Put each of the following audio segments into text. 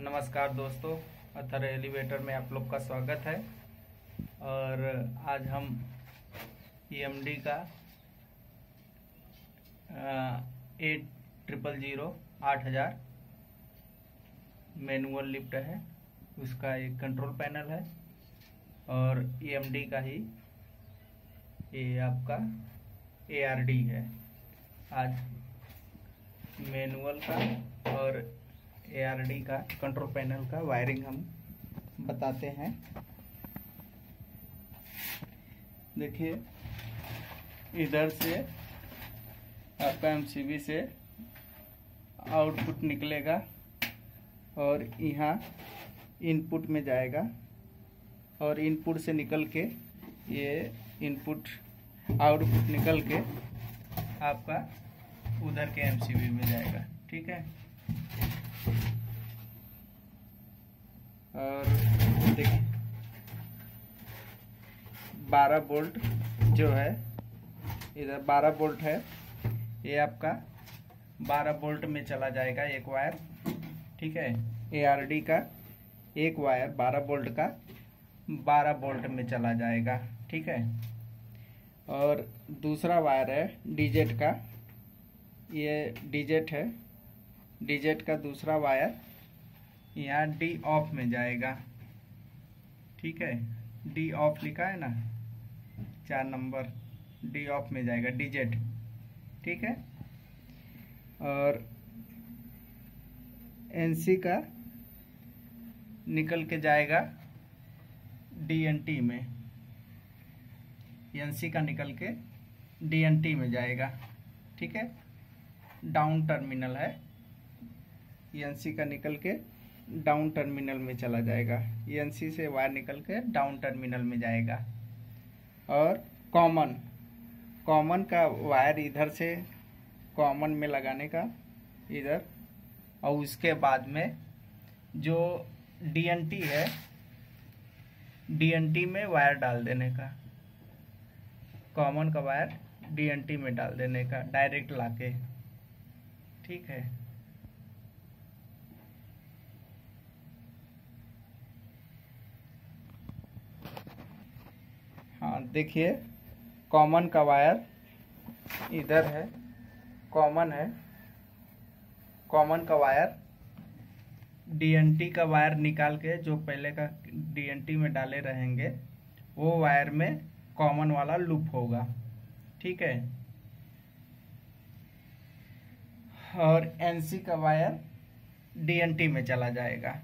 नमस्कार दोस्तों, अथर एलिवेटर में आप लोग का स्वागत है। और आज हम ईएमडी का एट ट्रिपल ज़ीरो आठ हज़ार मैनुअल लिफ्ट है। उसका एक कंट्रोल पैनल है और ईएमडी का ही ये आपका एआरडी है। आज मैनुअल का और एआरडी का कंट्रोल पैनल का वायरिंग हम बताते हैं। देखिए, इधर से आपका एमसीबी से आउटपुट निकलेगा और यहाँ इनपुट में जाएगा और इनपुट से निकल के ये इनपुट आउटपुट निकल के आपका उधर के एमसीबी में जाएगा। ठीक है? और देखिए बारह बोल्ट जो है, इधर बारह बोल्ट है, ये आपका बारह बोल्ट में चला जाएगा एक वायर, ठीक है? एआरडी का एक वायर, बारह बोल्ट का बारह बोल्ट में चला जाएगा, ठीक है? और दूसरा वायर है डीजेट का, ये डीजेट है डीजेट का दूसरा वायर यहाँ डी ऑफ़ में जाएगा। ठीक है? डी ऑफ़ लिखा है ना? चार नंबर। डी ऑफ़ में जाएगा, डीजेट। ठीक है? और एनसी का निकल के जाएगा डीएनटी में। एनसी का निकल के डीएनटी में जाएगा। ठीक है? डाउन टर्मिनल है। एनसी का निकल के डाउन टर्मिनल में चला जाएगा। एनसी से वायर निकल के डाउन टर्मिनल में जाएगा। और कॉमन कॉमन का वायर इधर से कॉमन में लगाने का इधर, और उसके बाद में जो डीएनटी है डीएनटी में वायर डाल देने का। कॉमन का वायर डीएनटी में डाल देने का डायरेक्ट लाके। ठीक है? हाँ देखिए कॉमन का वायर इधर है कॉमन है कॉमन का वायर डीएनटी का वायर निकाल के जो पहले का डीएनटी में डाले रहेंगे, वो वायर में कॉमन वाला लूप होगा, ठीक है? और एनसी का वायर डीएनटी में चला जाएगा।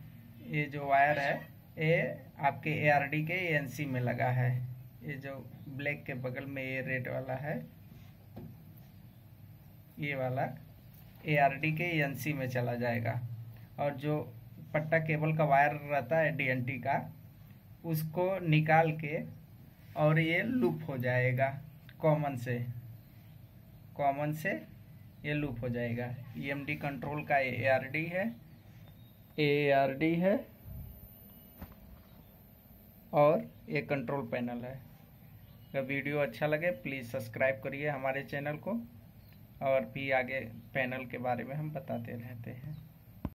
ये जो वायर है, ये आपके एआरडी के एनसी में लगा है। ये जो ब्लैक के बगल में ये रेड वाला है, ये वाला A R D K N C में चला जाएगा। और जो पट्टा केबल का वायर रहता है डी एन टी का, उसको निकाल के और ये लूप हो जाएगा कॉमन से। कॉमन से ये लूप हो जाएगा। ई एम डी कंट्रोल का ए आर डी है। ए आर डी है। और ये कंट्रोल पैनल है। अगर वीडियो अच्छा लगे प्लीज़ सब्सक्राइब करिए हमारे चैनल को और भी आगे पैनल के बारे में हम बताते रहते हैं।